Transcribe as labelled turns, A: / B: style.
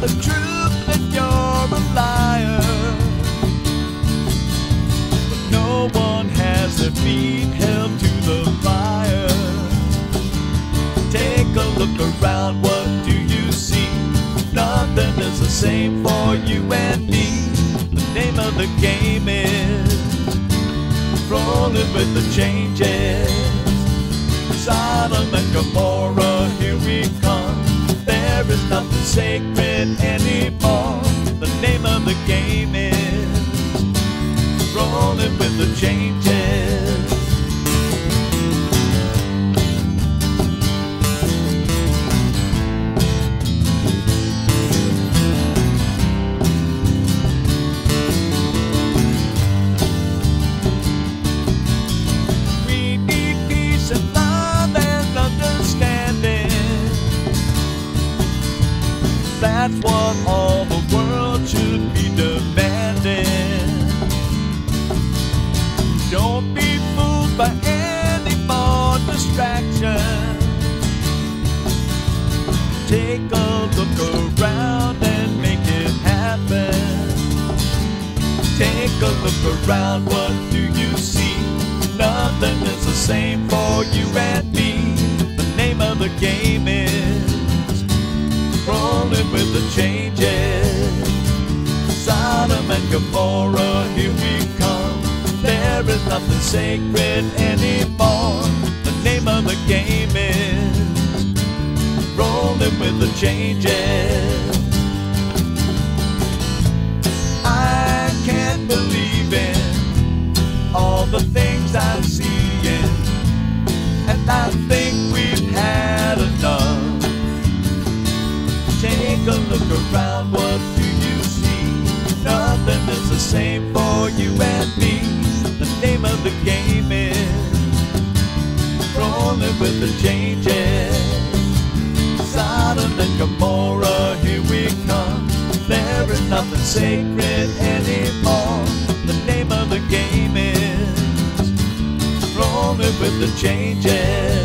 A: the truth, then you're a liar. But no one has their feet held to the fire. Take a look around, what do you see? Nothing is the same for you and me. The name of the game is rolling with the changes. Sodom and Gomorrah, sacred anymore. The name of the game is rolling with the changes. That's what all the world should be demanding. Don't be fooled by any more distractions. Take a look around and make it happen. Take a look around, what do you see? Nothing is the same for you and Gomorrah, here we come. There is nothing sacred anymore. The name of the game is rolling with the changes. I can't believe in all the things I'm seeing, and I think we've had enough. Take a look around, the same for you and me. The name of the game is rolling with the changes. Sodom and Gomorrah, here we come. There is nothing sacred anymore. The name of the game is rolling with the changes.